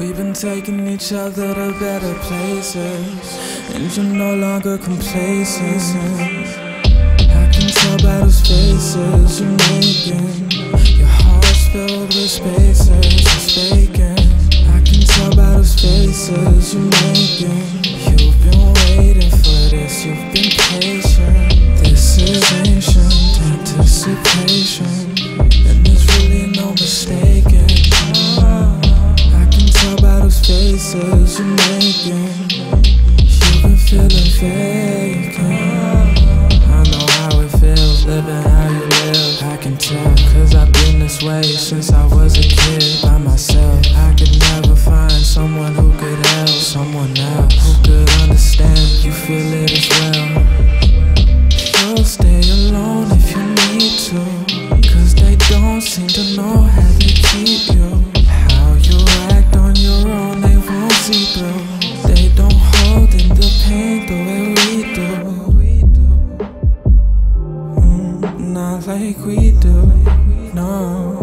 We've been taking each other to better places, and you're no longer complacent. I can tell by those faces you're making. Your heart's filled with spaces, it's vacant. I can tell by those faces you're making. You've been waiting for this, you've been patient. This is ancient anticipation, and there's really no mistaking. Faces you're making. You've been feeling vacant. I know how it feels living how you live. I can tell, cause I've been this way since I was a kid like we do. No.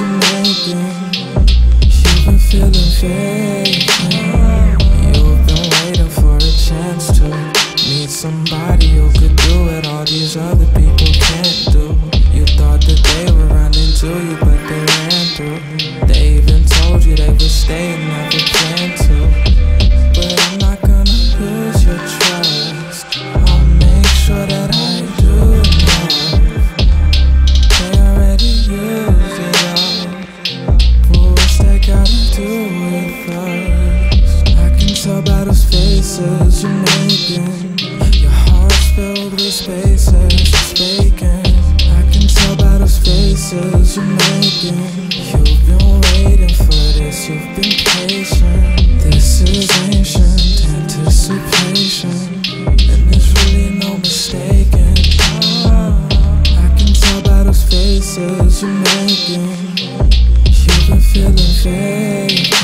You're making. You've been feeling vacant. Gotta do with us? I can tell by those faces you're making. Your heart's filled with spaces, it's vacant. I can tell by those faces you're making. You've been waiting for this, you've been patient. This is ancient anticipation, and there's really no mistaking. I can tell by those faces you're making feeling face.